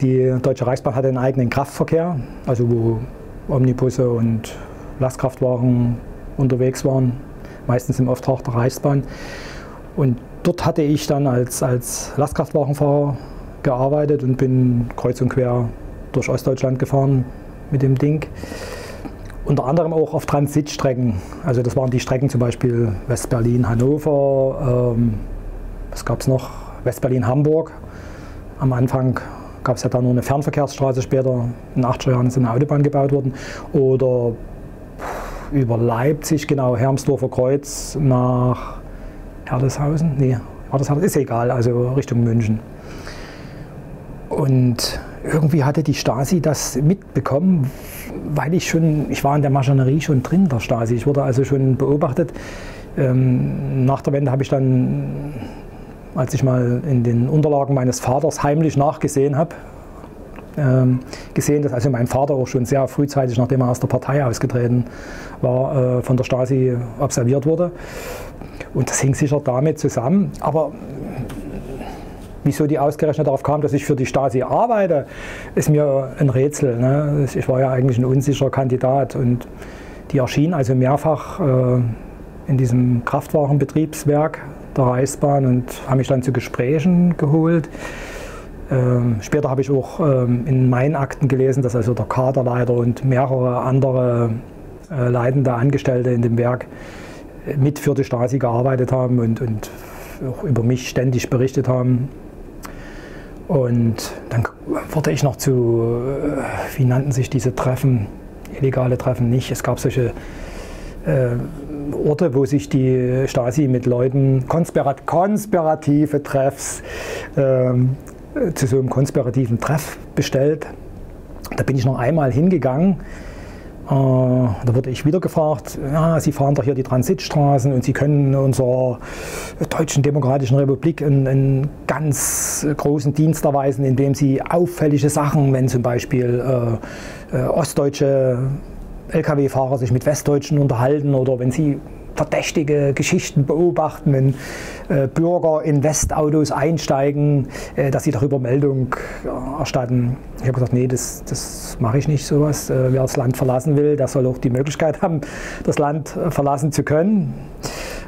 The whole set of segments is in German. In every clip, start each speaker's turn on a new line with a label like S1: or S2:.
S1: Die Deutsche Reichsbahn hatte einen eigenen Kraftverkehr, also wo Omnibusse und Lastkraftwagen unterwegs waren, meistens im Auftrag der Reichsbahn. Und dort hatte ich dann als, als Lastkraftwagenfahrer gearbeitet und bin kreuz und quer durch Ostdeutschland gefahren mit dem Ding. Unter anderem auch auf Transitstrecken. Also das waren die Strecken zum Beispiel West-Berlin-Hannover, ähm, was gab es noch? West-Berlin-Hamburg. Am Anfang gab es ja da nur eine Fernverkehrsstraße, später in den 80er Jahren ist eine Autobahn gebaut worden. Oder über Leipzig, genau, Hermsdorfer Kreuz nach Herdeshausen. Nee, Herdeshausen ist egal, also Richtung München. Und irgendwie hatte die Stasi das mitbekommen, weil ich schon, ich war in der Maschinerie schon drin, der Stasi. Ich wurde also schon beobachtet. Ähm, nach der Wende habe ich dann, als ich mal in den Unterlagen meines Vaters heimlich nachgesehen habe, ähm, gesehen, dass also mein Vater auch schon sehr frühzeitig, nachdem er aus der Partei ausgetreten war, äh, von der Stasi observiert wurde. Und das hing sicher damit zusammen. Aber wieso die ausgerechnet darauf kam, dass ich für die Stasi arbeite, ist mir ein Rätsel. Ne? Ich war ja eigentlich ein unsicherer Kandidat und die erschien also mehrfach äh, in diesem Kraftwagenbetriebswerk der Reichsbahn und haben mich dann zu Gesprächen geholt. Ähm, später habe ich auch ähm, in meinen Akten gelesen, dass also der Kaderleiter und mehrere andere äh, leitende Angestellte in dem Werk äh, mit für die Stasi gearbeitet haben und, und auch über mich ständig berichtet haben. Und dann wurde ich noch zu, äh, wie nannten sich diese Treffen, illegale Treffen nicht. Es gab solche äh, Orte, wo sich die Stasi mit Leuten konspirat konspirative Treffs ähm, zu so einem konspirativen Treff bestellt. Da bin ich noch einmal hingegangen. Äh, da wurde ich wieder gefragt, ja, Sie fahren doch hier die Transitstraßen und Sie können unserer Deutschen Demokratischen Republik einen, einen ganz großen Dienst erweisen, indem Sie auffällige Sachen, wenn zum Beispiel äh, äh, ostdeutsche Lkw-Fahrer sich mit Westdeutschen unterhalten oder wenn Sie verdächtige Geschichten beobachten, wenn äh, Bürger in Westautos einsteigen, äh, dass sie darüber Meldung äh, erstatten. Ich habe gesagt, nee, das, das mache ich nicht sowas. Äh, wer das Land verlassen will, der soll auch die Möglichkeit haben, das Land äh, verlassen zu können.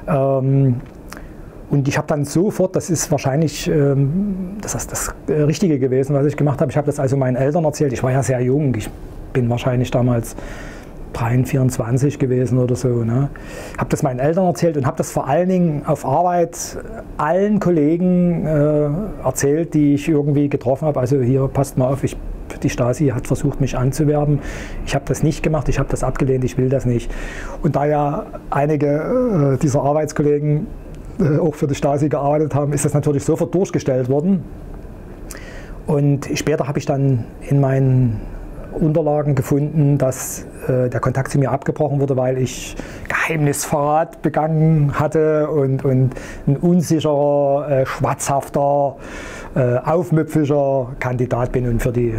S1: Ähm, und ich habe dann sofort, das ist wahrscheinlich ähm, das, ist das Richtige gewesen, was ich gemacht habe. Ich habe das also meinen Eltern erzählt. Ich war ja sehr jung. Ich bin wahrscheinlich damals 23, 24 gewesen oder so. Ne? Habe das meinen Eltern erzählt und habe das vor allen Dingen auf Arbeit allen Kollegen äh, erzählt, die ich irgendwie getroffen habe. Also hier passt mal auf, ich, die Stasi hat versucht, mich anzuwerben. Ich habe das nicht gemacht, ich habe das abgelehnt, ich will das nicht. Und da ja einige äh, dieser Arbeitskollegen äh, auch für die Stasi gearbeitet haben, ist das natürlich sofort durchgestellt worden. Und später habe ich dann in meinen Unterlagen gefunden, dass äh, der Kontakt zu mir abgebrochen wurde, weil ich Geheimnisverrat begangen hatte und, und ein unsicherer, äh, schwatzhafter, äh, aufmüpfiger Kandidat bin und für die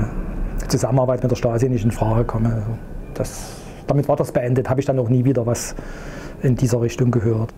S1: Zusammenarbeit mit der Stasi nicht in Frage komme. Also das, damit war das beendet, habe ich dann auch nie wieder was in dieser Richtung gehört.